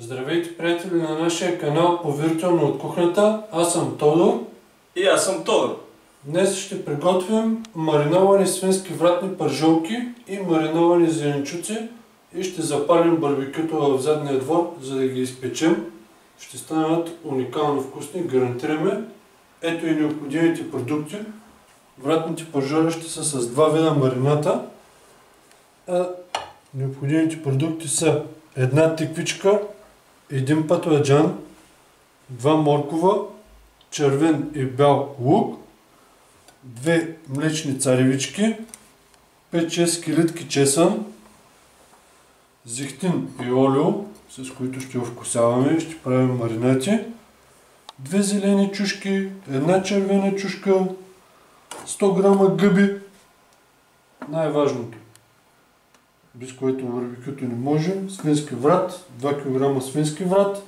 Здравейте, приятели на нашия канал по Виртуално от кухнята. Аз съм Тодор. И аз съм Тодор. Днес ще приготвим мариновани свински вратни пържолки и мариновани зеленчуци и ще запалим барбекюто в задния двор, за да ги изпечем. Ще станат уникално вкусни, гарантираме. Ето и необходимите продукти. Вратните пържоли ще са с два вида марината. Необходимите продукти са една тиквичка, един пътладжан, два моркова, червен и бял лук, две млечни царевички, 5-6 килитки чесън, зехтин и олио, с които ще овкусяваме и ще правим маринати, две зелени чушки, една червена чушка, 100 грама гъби, най-важното без което барбекюто не може, свински врат, 2 кг свински врат,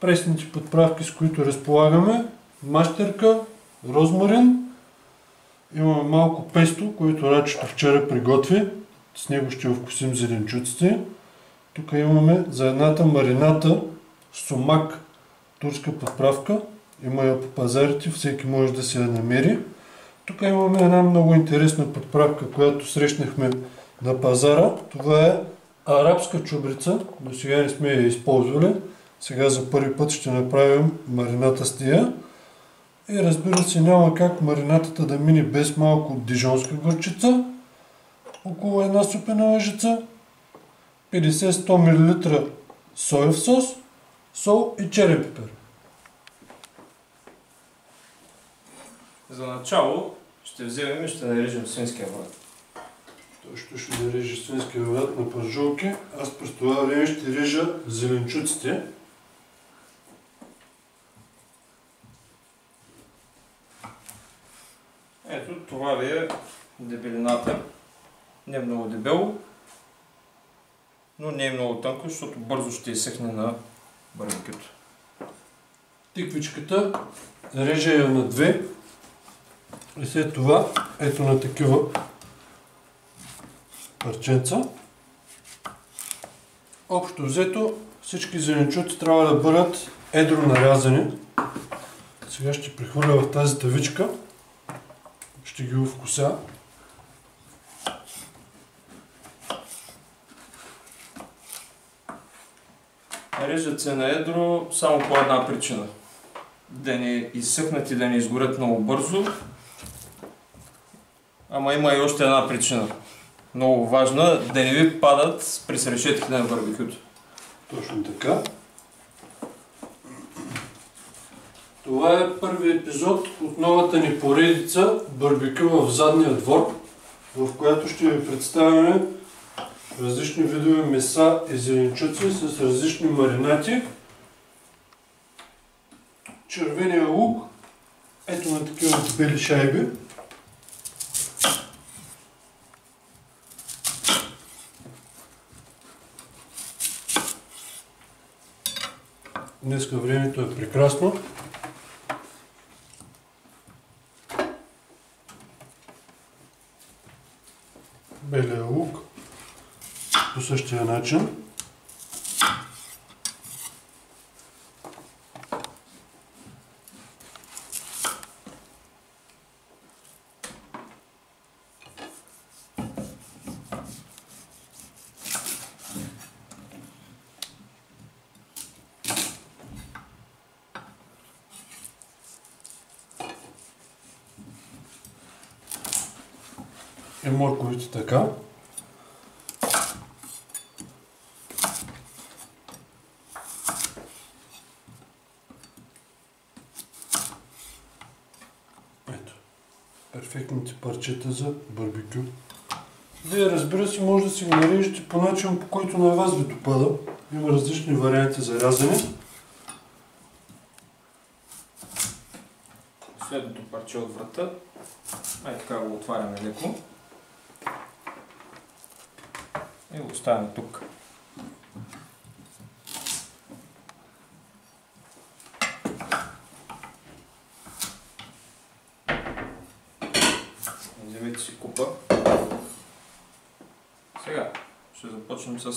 пресните подправки, с които разполагаме, мащерка, розмарин, имаме малко песто, което Рачето вчера приготви, с него ще вкусим зеленчуците. Тук имаме за едната марината сумак, турска подправка, има я по пазарите, всеки може да се я намери. Тук имаме една много интересна подправка, която срещнахме на пазара. Това е арабска чубрица. До сега не сме я използвали. Сега за първи път ще направим марината с нея. И разбира се, няма как маринатата да мине без малко дижонска горчица, около една супена лъжица, 50-100 мл соев сос, сол и черен пипер. За начало ще вземем и ще нарежем свинския врат. Той ще нарежа свинския врат на пържолки. Аз през това време ще режа зеленчуците. Ето, това ви е дебелината. Не е много дебело, но не е много тънко, защото бързо ще изсъхне на барбекюто. Тиквичката режа я на две и след това ето на такива парченца. Общо взето всички зеленчуци трябва да бъдат едро нарязани. Сега ще прехвърля в тази тавичка. Ще ги овкуся. Режат се на едро само по една причина. Да не изсъхнат и да не изгорят много бързо. Ама има и още една причина. Много важна, да не ви падат при срешетките на барбекюто. Точно така. Това е първи епизод от новата ни поредица Барбекю в задния двор, в която ще ви представяме различни видове меса и зеленчуци с различни маринати. Червения лук, ето на такива бели шайби. Днеска времето е прекрасно. Белия лук по същия начин. И морковите така. Ето. Перфектните парчета за барбекю. Вие разбира се може да си го нарежете по начин, по който на вас ви допада. Има различни варианти за рязане. Следното парче от врата. Ай така го отваряме леко. И го оставяме тук. Вземете си купа. Сега ще започнем с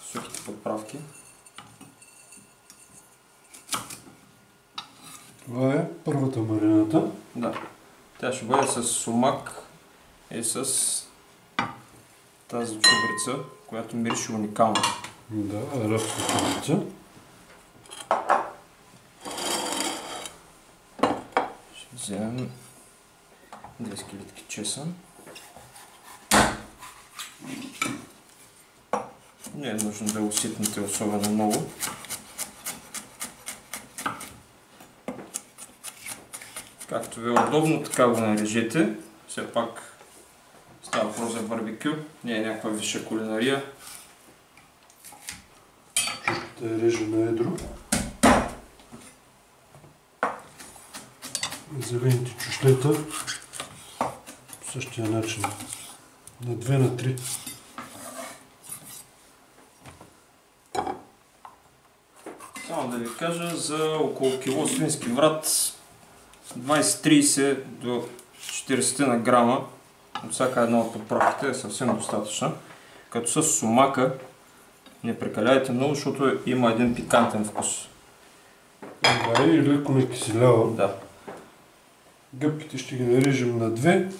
сухите подправки. Това е първата марината. Да. Тя ще бъде с сумак и с тази чубрица, която мирише уникално. Да, арабска чубрица. Ще вземем 10 литки чесън. Не е нужно да уситнете особено много. Както ви е удобно, така го нарежете. Все пак става въпрос за барбекю, не е някаква висша кулинария. Чушката е реже на едро. Зелените чушлета по същия начин. На 2 на 3. Само да ви кажа, за около кило свински врат 20-30 до 40 на грама от всяка една от подправките е съвсем достатъчна. Като с сумака не прекаляйте много, защото има един пикантен вкус. Това е и леко накиселява. Да. Гъбките ще ги нарежем на 2.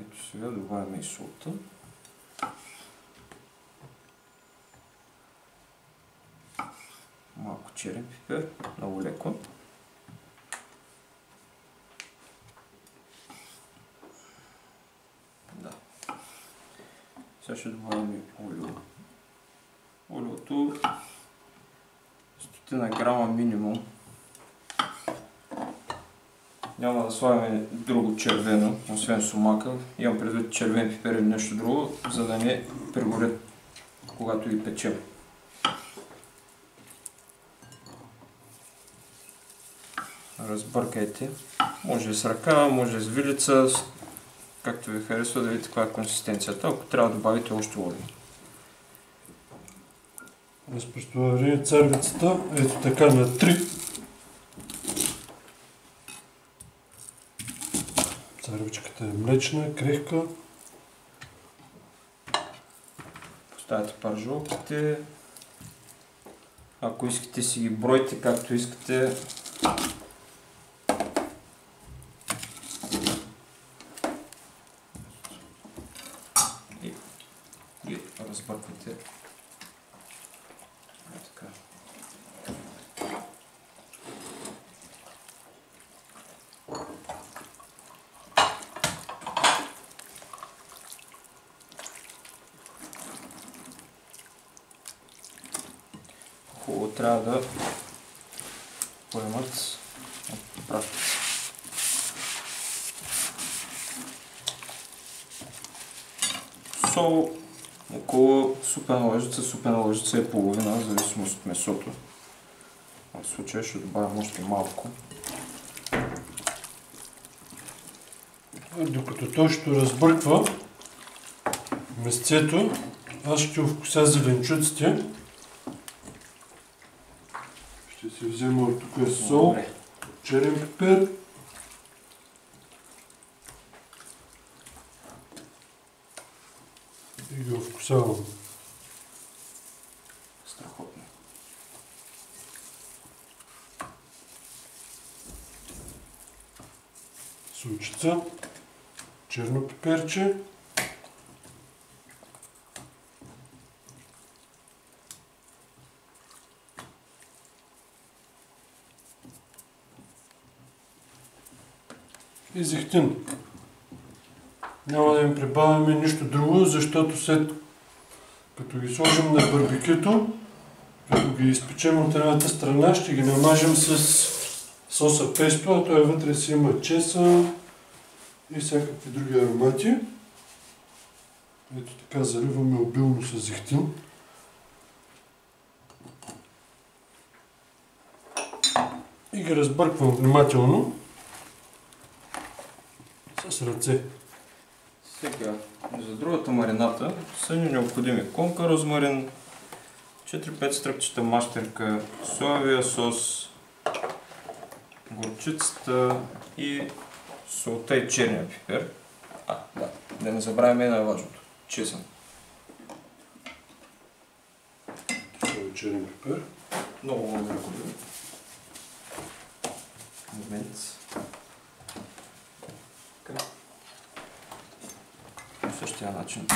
Ето сега добавяме и солта. Малко черен пипер, много леко. Да. Сега ще добавим олио. Олиото 100 на грама минимум. Няма да слагаме друго червено, освен сумака. Имам предвид червен пипер или нещо друго, за да не пригорят, когато ги печем. Разбъркайте. Може с ръка, може с вилица, както ви харесва да видите каква е консистенцията. Ако трябва да добавите още това време царвицата, ето така на 3. Царвичката е млечна, крехка. Поставяте пържолките. Ако искате си ги бройте както искате. И ги разбърквате. Е така. Хубаво трябва да поемат от поправките. Сол около супена лъжица, супена лъжица е половина, в зависимост от месото. В случая ще добавим още малко. Докато той ще разбърква месцето, аз ще вкуся зеленчуците. Ще си взема от тук е сол, черен пипер. И ги вкусявам. Страхотно. Сулчица, черно пиперче, и зехтин. Няма да им прибавяме нищо друго, защото след като ги сложим на барбекюто, като ги изпечем от едната страна, ще ги намажем с соса песто, а той вътре си има чеса и всякакви други аромати. Ето така заливаме обилно с зехтин. И ги разбърквам внимателно с ръце. Сега, за другата марината са ни необходими конка розмарин, 4-5 стръкчета мащерка, соевия сос, горчицата и солта и черния пипер. А, да, да не забравяме най-важното. Чесън. този черен пипер. Много много великолепно. Момент. Така. По същия начин.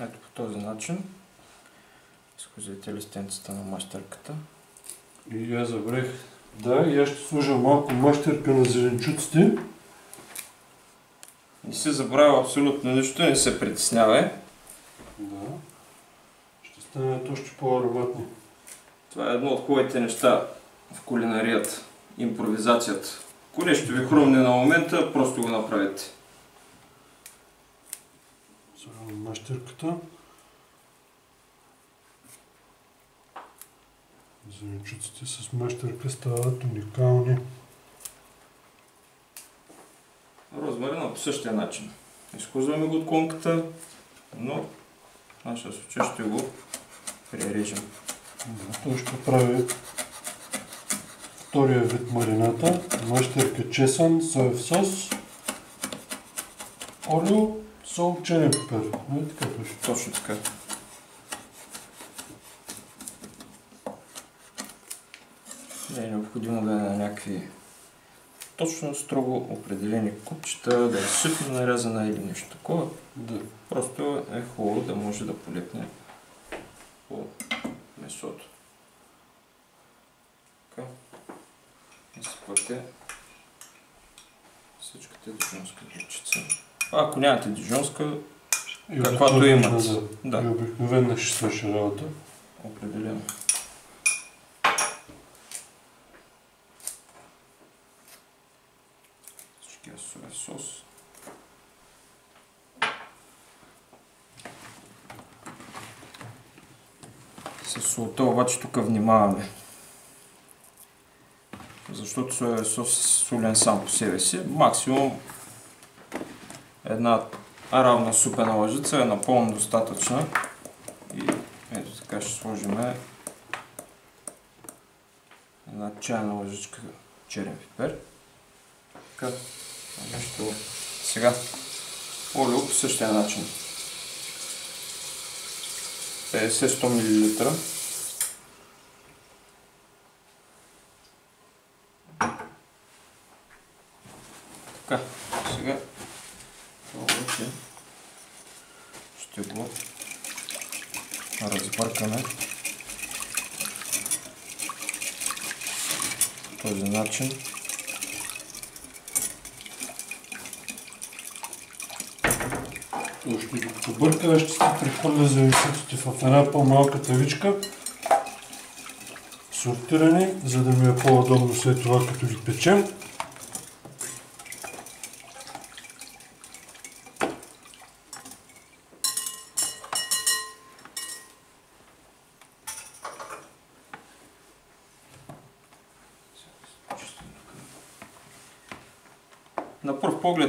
Ето по този начин. Изкозите листенцата на мащерката. И аз забрех. Да, и аз ще сложа малко мащерка на зеленчуците. Не си забравя абсолютно нищо, не се притеснявай. Да. Ще станат още по-ароматни. Това е едно от хубавите неща в кулинарията. Импровизацията. Ако нещо ви хрумне на момента, просто го направете. Слагам мащерката. Зеленчуците с мащерка стават уникални. Розмарина по същия начин. Изкузваме го от клонката, но в нашия случай ще го прирежем. Да, Той ще прави втория вид марината. Мащерка чесън, соев сос, олио, сол, черен пипер. Не така точно. Точно така. Не е необходимо да е на някакви точно строго определени купчета, да е ситно нарязана или нещо такова. Да. Просто е хубаво да може да полепне по месото. Така. Изсипвате всичките дижонска горчица. Ако нямате дижонска, И Каквато имат. Да. Да. И обикновена ще свърши работа. определено. Всичкия соя сос. С солта обаче тук внимаваме. Защото соя сос е солен сам по себе си. Максимум една равна супена лъжица е напълно достатъчна. И ето така ще сложим една чайна лъжичка черен пипер. Така. Нещо. Сега. Олио по същия начин. 50-100 мл. Така. Сега. Това вече ще го по този начин. То ще го побърка, ще си прехвърля зеленчуците в една по-малка тавичка. Сортирани, за да ми е по-удобно след това, като ги печем.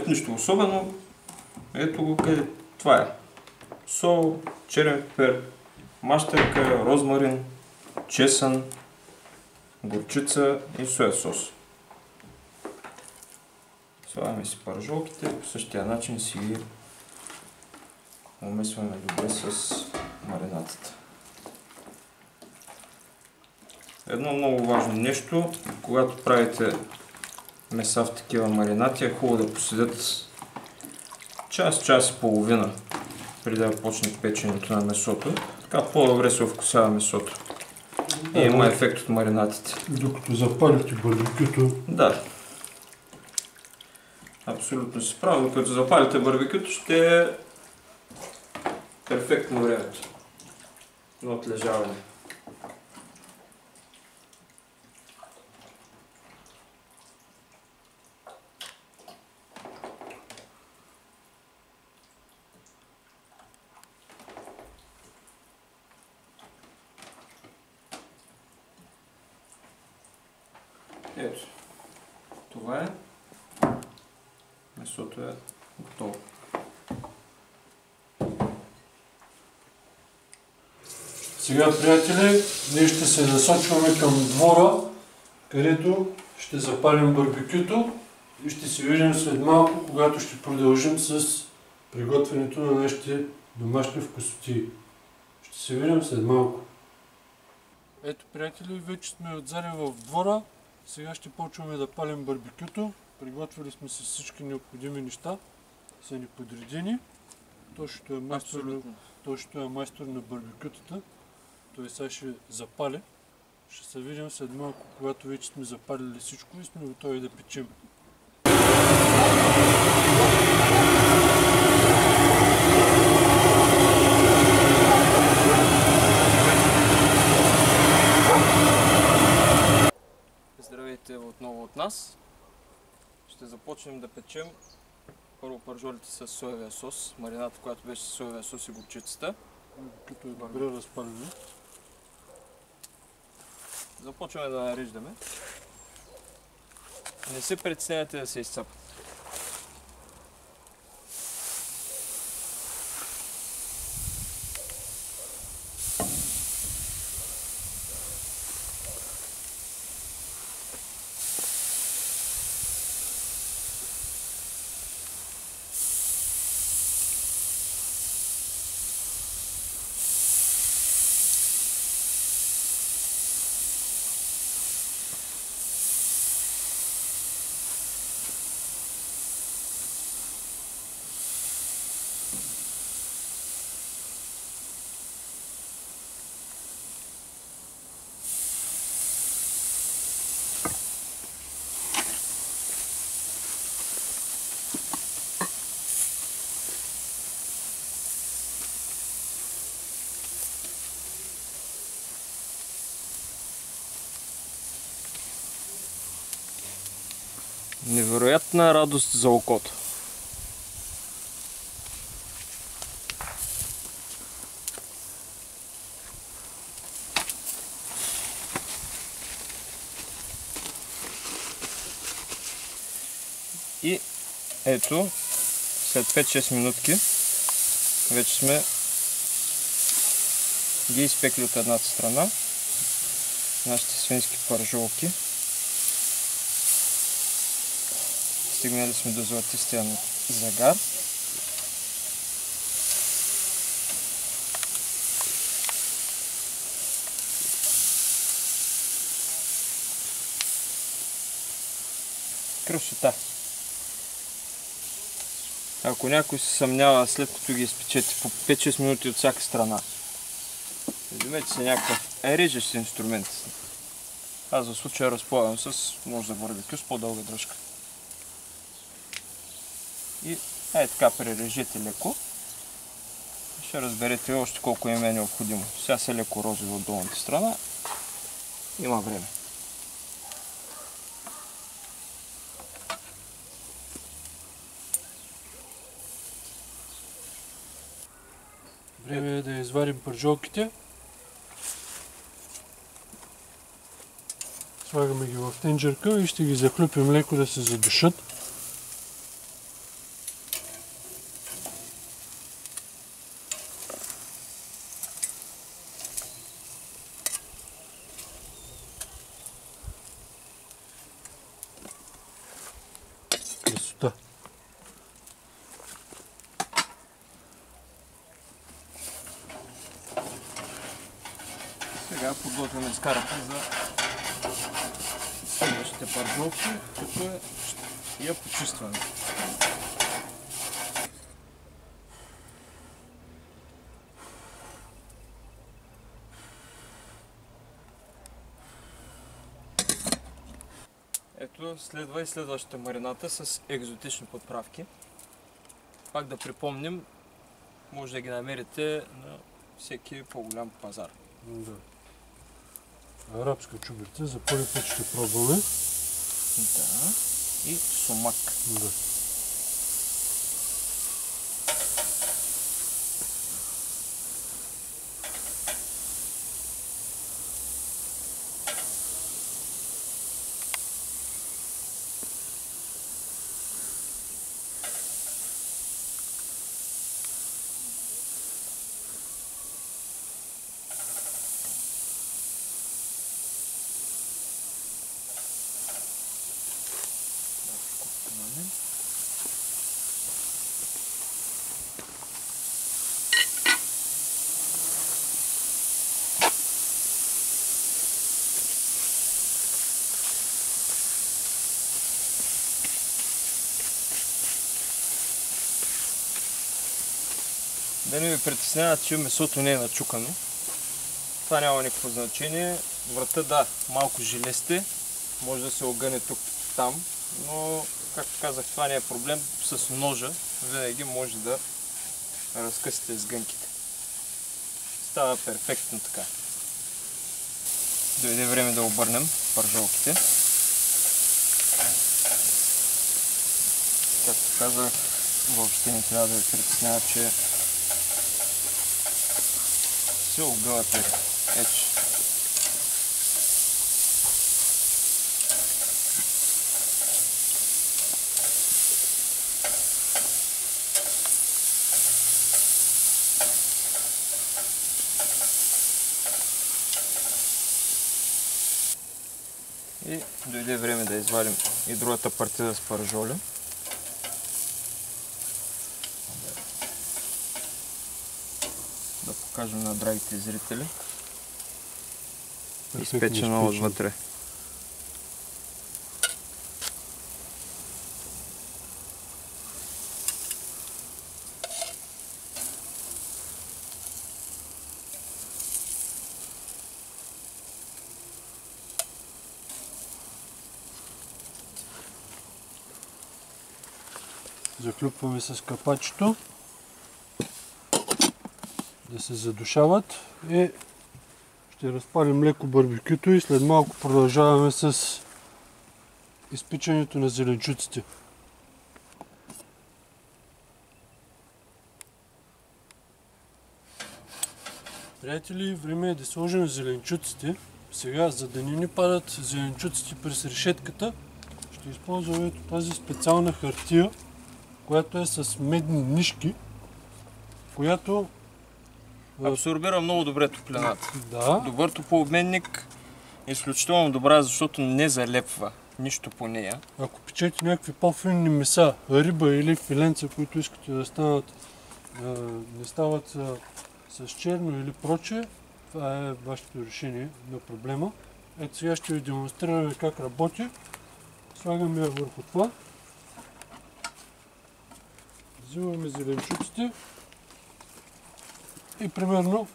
Нищо особено. Ето го къде. Това е. Сол, черен пипер, мащерка, розмарин, чесън, горчица и соя сос. Слагаме си пържолките, по същия начин си ги умесваме добре с маринатата. Едно много важно нещо, когато правите меса в такива маринати, е хубаво да поседят час, час и половина преди да почне печенето на месото. Така по-добре се овкусява месото. И има ефект от маринатите. Докато запалите барбекюто, Да. Абсолютно си прав, но като запалите барбекюто ще е перфектно времето на отлежаване. Ето, това е. Месото е готово. Сега, приятели, ние ще се насочваме към двора, където ще запалим барбекюто и ще се видим след малко, когато ще продължим с приготвянето на нашите домашни вкусоти. Ще се видим след малко. Ето, приятели, вече сме отзади в двора. Сега ще почваме да палим барбекюто. Приготвили сме се всички необходими неща. Са ни подредени. Точно е майстор на, точно е майстор на барбекютата. Той сега ще запали. Ще се видим след малко, когато вече сме запалили всичко и сме готови да печем. Здравейте отново от нас. Ще започнем да печем първо пържолите с соевия сос, марината, която беше с соевия сос и горчицата. Като е добре разпалено. Започваме да нареждаме. Не се притеснявайте да се изцапат. Невероятна радост за окото. И ето, след 5-6 минутки, вече сме ги изпекли от едната страна. Нашите свински пържолки. Стигнали сме до златистия загар. Красота! Ако някой се съмнява след като ги изпечете по 5-6 минути от всяка страна, вземете си някакъв режещ инструмент. Аз за случая разполагам с нож за барбекю с по-дълга дръжка. И е така прережете леко. Ще разберете още колко им е необходимо. Сега се леко розово от долната страна. Има време. Време е да изварим пържолките. Слагаме ги в тенджерка и ще ги захлюпим леко да се задушат. Красота! Сега подготвяме скарата за следващите пържолки, като е, я почистваме. Ето следва и следващата марината с екзотични подправки. Пак да припомним, може да ги намерите на всеки по-голям пазар. Да. Арабска чубица, за първи път ще пробваме. Да. И сумак. Да. Да не ви притеснява, че месото не е начукано. Това няма никакво значение. Врата, да, малко жилесте. Може да се огъне тук, там, но, както казах, това не е проблем. С ножа винаги може да разкъсите сгънките. Става перфектно така. Дойде време да обърнем пържолките. Както казах, въобще не трябва да ви притеснява, че се огъват леко. Ето. И дойде време да извадим и другата партида с паржоли. Да покажем на драгите зрители. Изпечено отвътре. Захлюпваме с капачето. Да се задушават и ще разпалим леко барбекюто и след малко продължаваме с изпичането на зеленчуците. Приятели, време е да сложим зеленчуците. Сега, за да не ни падат зеленчуците през решетката, ще използваме тази специална хартия, която е с медни нишки, която Абсорбира много добре топлината. да, Добър топлообменник изключително добра, защото не залепва нищо по нея. ако печете някакви по-финни меса, риба или филенца, които искате да станат, не стават с черно или проче, това е вашето решение на проблема. Ето сега ще ви демонстрираме как работи. Слагаме я върху това. Взимаме зеленчуците и примерно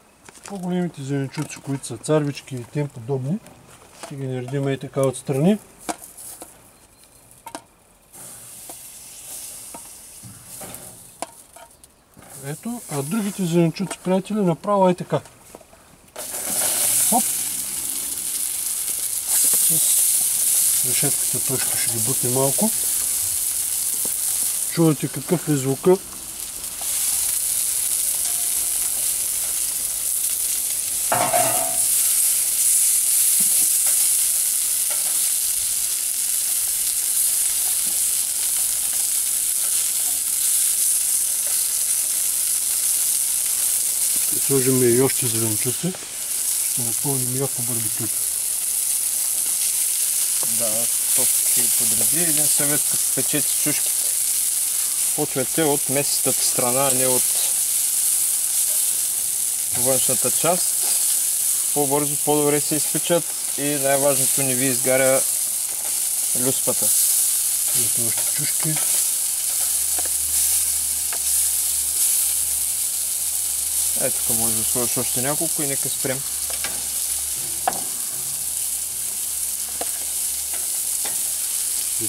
по-големите зеленчуци, които са царвички и тем подобни, ще ги наредим и така отстрани. Ето, а другите зеленчуци, приятели, направо е така. Хоп! С решетката точно ще ги бутне малко. Чувате какъв е звука. Сложим и още зеленчуци. Ще напълним яко барбекюто. Да, то ще ги подреди. Един съвет, като печете чушките. Почвайте от месестата страна, а не от външната част. По-бързо, по-добре се изпечат и най-важното не ви изгаря люспата. Ето още чушки. Ето тук може да сложиш още няколко и нека спрем.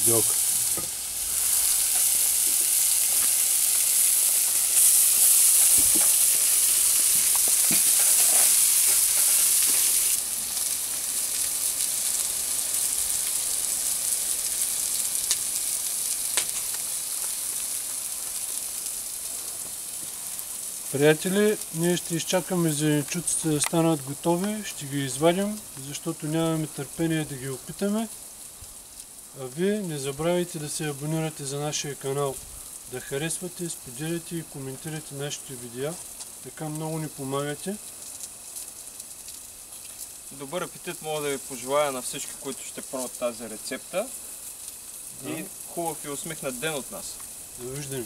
сделка. Приятели, ние ще изчакаме зеленчуците да станат готови, ще ги извадим, защото нямаме търпение да ги опитаме. А вие не забравяйте да се абонирате за нашия канал, да харесвате, споделяте и коментирате нашите видеа. Така много ни помагате. Добър апетит мога да ви пожелая на всички, които ще пробват тази рецепта. Да. И хубав и усмихнат ден от нас. Довиждане!